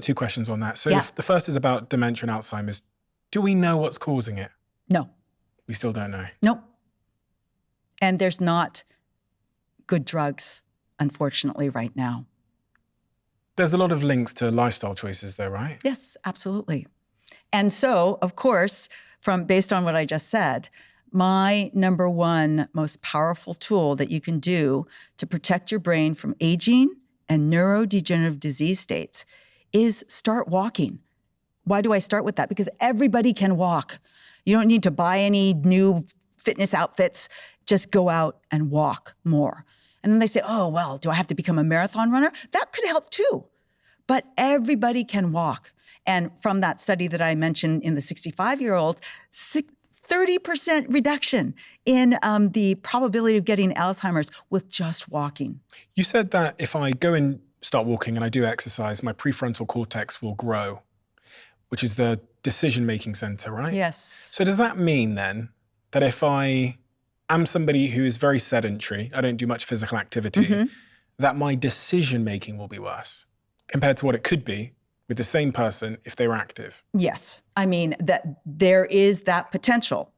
Two questions on that. So Yeah. if the first is about dementia and Alzheimer's. Do we know what's causing it? No, We still don't know. nope. And there's not good drugs, unfortunately, right now. There's a lot of links to lifestyle choices, though, right? Yes, absolutely. And so, of course, from based on what I just said, my number one most powerful tool that you can do to protect your brain from aging and neurodegenerative disease states is start walking. Why do I start with that? Because everybody can walk. You don't need to buy any new fitness outfits. Just go out and walk more. And then they say, oh, well, do I have to become a marathon runner? That could help too. But everybody can walk. And from that study that I mentioned in the 65 year old, 30% reduction in um, the probability of getting Alzheimer's with just walking. You said that if I go and start walking and I do exercise, my prefrontal cortex will grow, which is the decision making center, right? Yes. So does that mean then that if I am somebody who is very sedentary, I don't do much physical activity, Mhm. that my decision making will be worse compared to what it could be with the same person if they were active? Yes. I mean, that there is that potential.